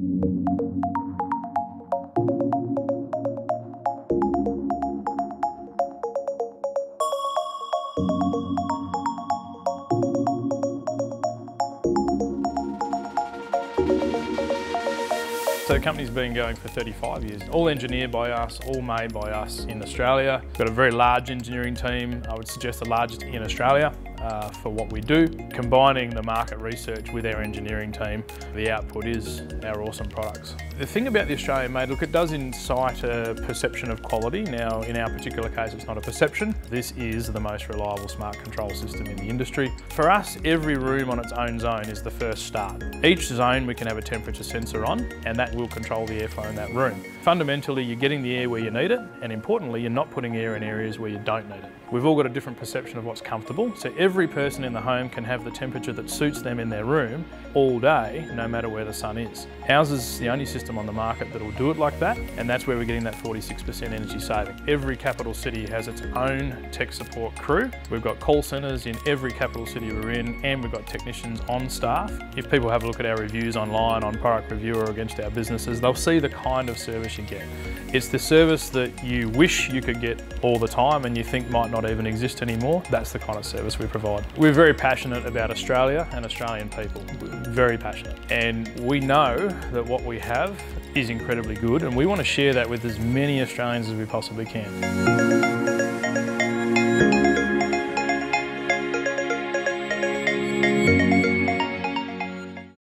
So the company's been going for 35 years. All engineered by us, all made by us in Australia. We've got a very large engineering team. I would suggest the largest in Australia uh, for what we do. Combining the market research with our engineering team, the output is our awesome products. The thing about the Australian made, look, it does incite a perception of quality. Now, in our particular case, it's not a perception. This is the most reliable smart control system in the industry. For us, every room on its own zone is the first start. Each zone we can have a temperature sensor on, and that will control the airflow in that room. Fundamentally, you're getting the air where you need it, and importantly, you're not putting air in areas where you don't need it. We've all got a different perception of what's comfortable, so every person in the home can have the temperature that suits them in their room all day, no matter where the sun is. Ours is the only system on the market that will do it like that, and that's where we're getting that 46% energy saving. Every capital city has its own tech support crew. We've got call centres in every capital city we're in, and we've got technicians on staff. If people have a look at our reviews online on Product Reviewer or against our businesses, they'll see the kind of service you get. It's the service that you wish you could get all the time and you think might not even exist anymore. That's the kind of service we provide. We're very passionate about Australia and Australian people. Very passionate. And we know that what we have is incredibly good and we want to share that with as many Australians as we possibly can.